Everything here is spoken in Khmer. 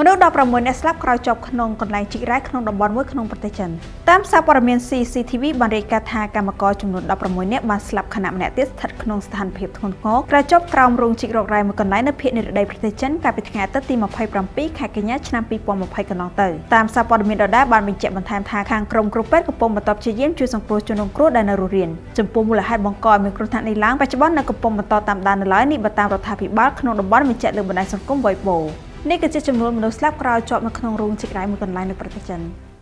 មនុស្ស16នាក់ស្លាប់ក្រោយជាប់ក្នុងកន្លែងជីករ៉ែក្នុងតំបន់មួយក្នុងប្រទេសចិនតាមសារព័ត៌មាន CCTV បានរាយការណ៍ថាកម្មករចំនួន16នាក់បានស្លាប់ខណៈម្នាក់ទៀតស្ថិតក្នុងស្ថានភាពធ្ងន់ធ្ងរក្រោយជាប់ក្រោមរោងជីករករ៉ែមួយកន្លែងនៅភាគនិរតីប្រទេសចិនកាលពីថ្ងៃអាទិត្យទី27ខែកញ្ញាឆ្នាំ2020កន្លងទៅតាមសារព័ត៌មានដដែលបានបញ្ជាក់បន្ថែមថាខាងក្រុមគ្រូពេទ្យកំពុងបន្តព្យាយាមជួយសង្គ្រោះជនរងគ្រោះដែលនៅរស់រានចំពោះមូលហេតុបង្កឲ្យមានគ្រោះថ្នាក់នេះឡើងបច្ចុប្បន្ននៅកំពុងបន្តតាមដាននៅឡើយនេះបើតាមរដ្ឋាភិបាលក្នុងតំបន់បញ្ជាក់លើបណ្ដាញសង្គម Weibo នេះគឺជាចំនួនមនុស្សស្លាប់ក្រោយជាប់នៅក្នុងរោងជីករ៉ែមួយកន្លែងនៅប្រទេសចិន។